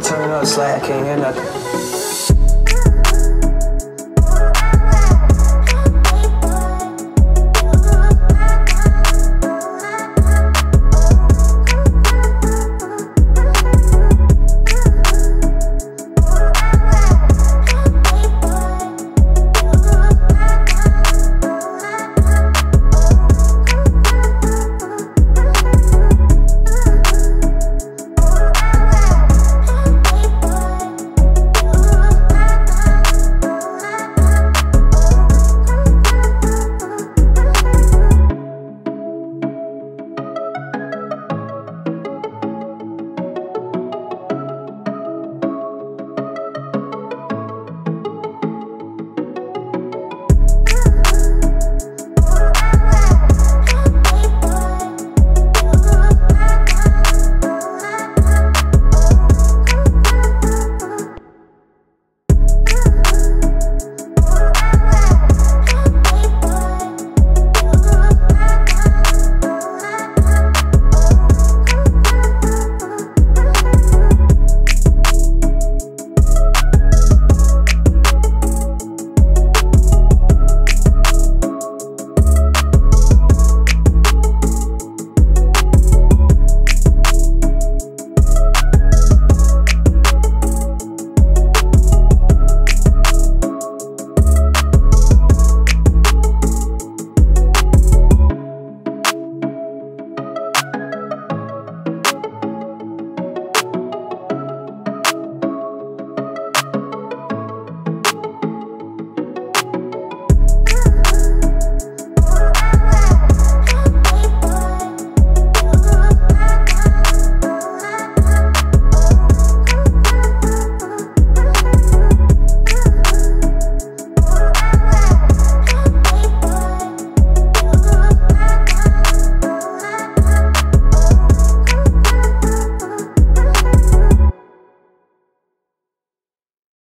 turn up, slack, can't hear nothing.